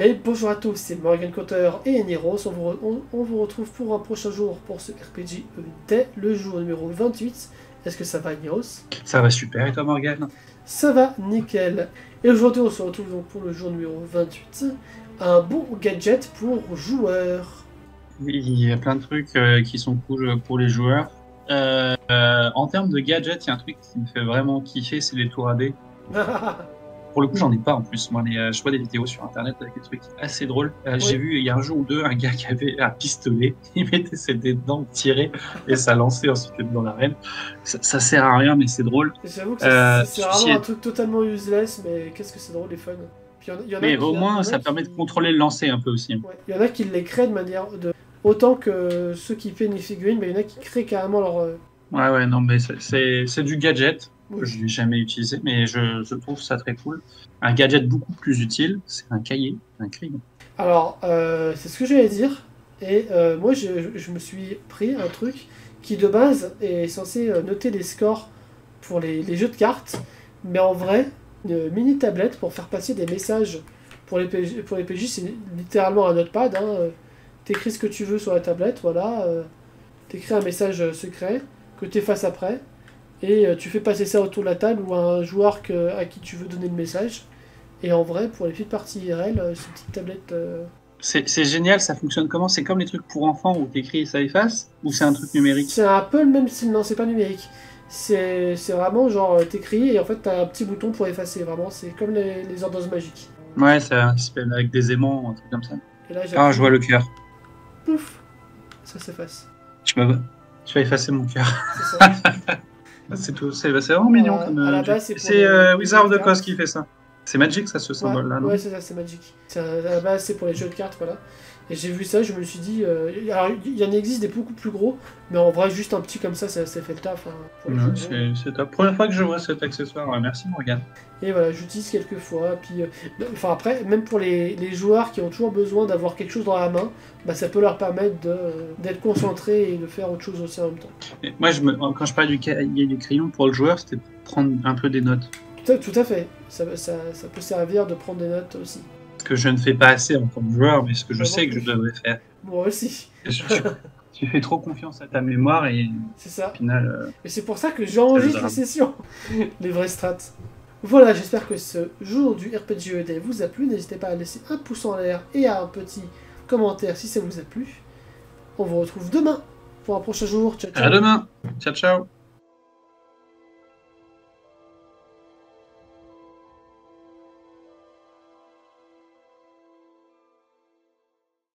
Et bonjour à tous, c'est Morgan Cotter et Niros. On vous, on- on vous retrouve pour un prochain jour pour ce RPG dès le jour numéro 28. Est-ce que ça va, Niros Ça va super, et toi Morgane Ça va, nickel. Et aujourd'hui, on se retrouve donc pour le jour numéro 28. Un bon gadget pour joueurs. Oui, Il y a plein de trucs euh, qui sont cool pour les joueurs. Euh, euh, en termes de gadgets, il y a un truc qui me fait vraiment kiffer, c'est les tours AD. Pour le coup, j'en ai pas en plus. Moi, les, euh, je vois des vidéos sur internet avec des trucs assez drôles. Euh, J'ai vu il y a un jour ou deux un gars qui avait un pistolet, il mettait ses dents tirées et ça lançait ensuite dans l'arène. Ça, ça sert à rien, mais c'est drôle. J'avoue que Euh, c'est vraiment un est- truc totalement useless, mais qu'est-ce que c'est drôle et fun. Puis il y en a- il y en a Mais au moins, ça qui- permet de contrôler le lancer un peu aussi. Ouais. Il y en a qui les créent de manière de. Autant que ceux qui peignent les figurines, mais il y en a qui créent carrément leur. euh, Ouais, ouais, non, mais c'est du gadget. Je l'ai jamais utilisé, mais je, trouve ça très cool. Un gadget beaucoup plus utile, c'est un cahier, un crayon. Alors, euh, c'est ce que j'allais dire. Et euh, moi, je, me suis pris un truc qui, de base, est censé euh, noter les scores pour les, jeux de cartes. Mais en vrai, une mini tablette pour faire passer des messages pour les PJ, pour les c'est littéralement un notepad. Hein. T'écris ce que tu veux sur la tablette, voilà. T'écris un message secret que tu effaces après. Et euh, tu fais passer ça autour de la table ou à un joueur que- à qui tu veux donner le message. Et en vrai, pour les petites parties IRL, euh, ces petites tablettes. euh, C'est génial, ça fonctionne comment? C'est comme les trucs pour enfants où t'écris et ça efface? Ou c'est un truc numérique? C'est un peu le même style, non, c'est pas numérique. C'est vraiment genre, t'écris et en fait t'as un petit bouton pour effacer, vraiment. C'est comme les, les ordonnances magiques. Ouais, c'est un système avec des aimants, un truc comme ça. Et là, Ah, je vois le cœur. Pouf Ça s'efface. Tu vas effacer mon cœur. C'est ça. C'est tout, c'est vraiment mignon. Comme, à la euh, base, c'est euh, Wizard of the Coast qui fait ça. C'est Magic, ça, ce symbole-là, ouais, c'est ça, c'est un- à la base, c'est pour les jeux de cartes, voilà. Et j'ai vu ça, je me suis dit. euh, alors, il y en existe des beaucoup plus gros, mais en vrai, juste un petit comme ça, ça, ça fait le taf. hein, c'est top. Première fois que je vois cet accessoire. Ouais, Merci, Morgane. Et voilà, j'utilise quelques fois. Puis, euh, enfin après, même pour les, les joueurs qui ont toujours besoin d'avoir quelque chose dans la main, bah, ça peut leur permettre euh, d'être concentrés et de faire autre chose aussi en même temps. Et Moi, je me... quand je parlais du cahier du crayon pour le joueur, c'était prendre un peu des notes. Tout à, tout à fait. Ça, ça, ça peut servir de prendre des notes aussi. Que je ne fais pas assez en tant que joueur, mais ce que je sais que je devrais faire. Moi aussi, Tu, tu fais trop confiance à ta mémoire et c'est ça. au final. euh, Et c'est pour ça que j'enregistre les sessions, les vraies strats. Voilà, j'espère que ce jour du RPGED vous a plu. N'hésitez pas à laisser un pouce en l'air et à un petit commentaire si ça vous a plu. On vous retrouve demain pour un prochain jour. Ciao, ciao. À demain. Ciao, ciao.